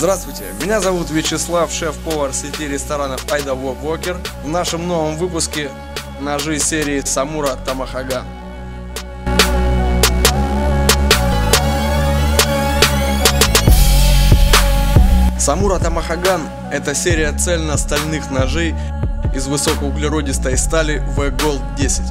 Здравствуйте, меня зовут Вячеслав, шеф-повар сети ресторанов Айда Вок Вокер. В нашем новом выпуске ножи серии Самура Тамахаган. Самура Тамахаган – это серия цельно-стальных ножей из высокоуглеродистой стали V-Gold 10.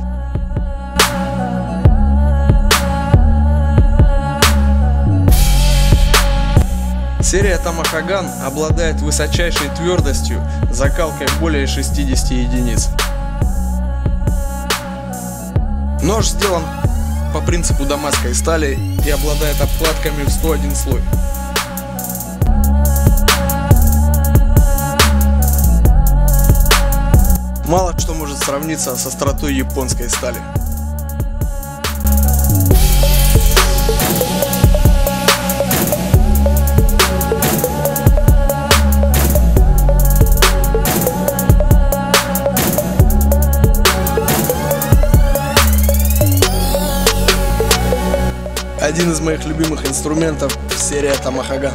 Серия Тамахаган обладает высочайшей твердостью, закалкой более 60 единиц. Нож сделан по принципу дамасской стали и обладает обкладками в 101 слой. Мало что может сравниться с остротой японской стали. Один из моих любимых инструментов – серия Тамахаган.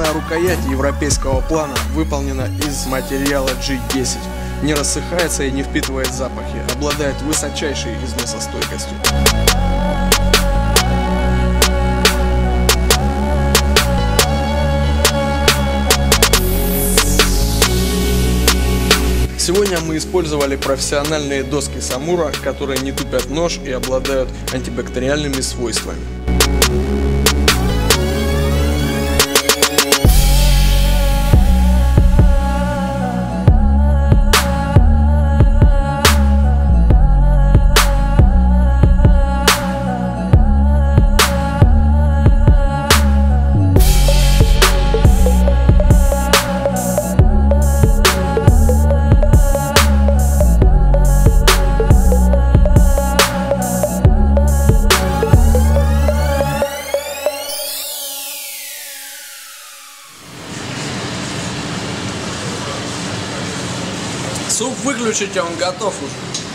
Удобная рукоять европейского плана выполнена из материала G10. Не рассыхается и не впитывает запахи, обладает высочайшей износостойкостью. Сегодня мы использовали профессиональные доски Самура, которые не тупят нож и обладают антибактериальными свойствами. Суп выключите, он готов уже.